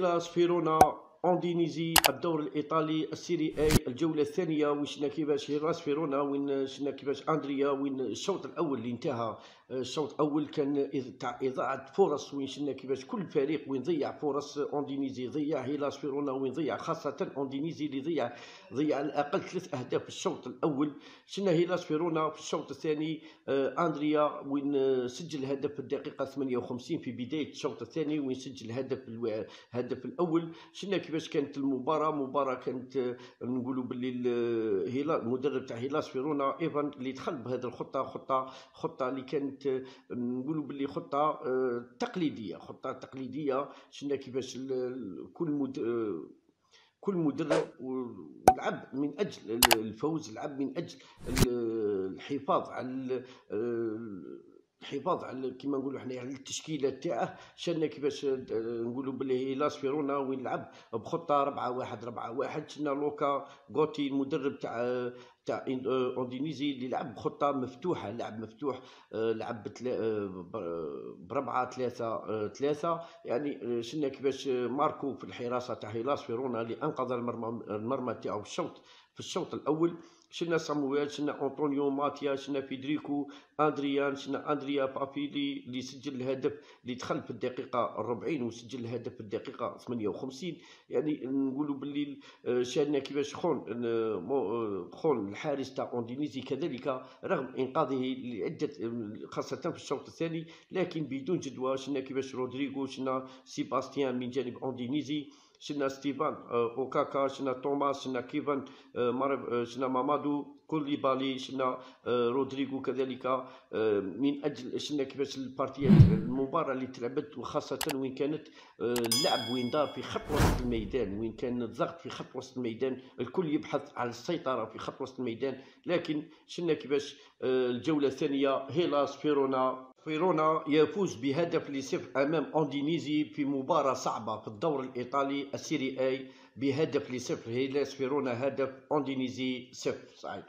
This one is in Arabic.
هيلاس فيرونا أودينيزي الدور الايطالي ال Serie A الجولة الثانية وين شفنا كيفاش هيلاس فيرونا وين شفنا كيفاش اندريا وين الشوط الأول اللي انتهى. الشوط الأول كان تاع إضاعة فرص وين شفنا كيفاش كل فريق وين ضيع فرص. أودينيزي ضيع هيلاس فيرونا وين ضيع. خاصة أودينيزي اللي ضيع ضيع على الأقل ثلاث أهداف في الشوط الأول. شفنا هيلاس فيرونا في الشوط الثاني اندريا وين سجل هدف في الدقيقة 58 في بداية الشوط الثاني وين سجل هدف الهدف الأول. شفنا كيفاش كانت المباراة؟ مباراة كانت نقولوا باللي المدرب تاع هيلاس فيرونا أيضا اللي دخل بهذه الخطة خطة خطة اللي كانت نقولوا باللي خطة تقليدية خطة تقليدية شفنا كيفاش كل مد كل مدرب ولعب من أجل الفوز لعب من أجل الحفاظ على الحفاظ على كيما نقولوا حنا على التشكيلة تاعه شفنا كيفاش نقولوا بلي هيلاس فيرونا وين لعب بخطة 4 1 4 1 شفنا لوكا غوتي المدرب تاع تاع أودينيزي اللي لعب بخطة مفتوحة لعب مفتوح لعب بربعة ثلاثة ثلاثة. يعني شفنا كيفاش ماركو في الحراسة تاع هيلاس فيرونا اللي أنقذ المرمى المرمى تاعو في الشوط في الشوط الأول. شفنا صامويل شفنا أنطونيو ماتيا شفنا فيدريكو أندريان شفنا أندريا فافيلي اللي سجل الهدف اللي دخل في الدقيقة الربعين وسجل الهدف في الدقيقة 58 يعني نقولوا باللي شاهدنا كيفاش خوان خوان الحارس تاع أودينيزي كذلك رغم إنقاذه لعدة خاصة في الشوط الثاني. لكن بدون جدوى شفنا كيفاش رودريغو شفنا سيباستيان من جانب أودينيزي شفنا ستيفان اوكاكا شفنا توماس شفنا كيفن شفنا مامادو كوليبالي شفنا رودريغو كذلك من أجل شفنا كيفاش ال partie المباراه اللي تلعبت وخاصه وين كانت اللعب وين دار في خط وسط الميدان وين كان الضغط في خط وسط الميدان الكل يبحث على السيطره في خط وسط الميدان لكن شفنا كيفاش الجوله الثانية هيلاس فيرونا فيرونا يفوز بهدف لصفر أمام أودينيزي في مباراة صعبة في الدور الإيطالي ال Serie A بهدف لصفر. هيلاس فيرونا هدف أودينيزي صفر. سعيد.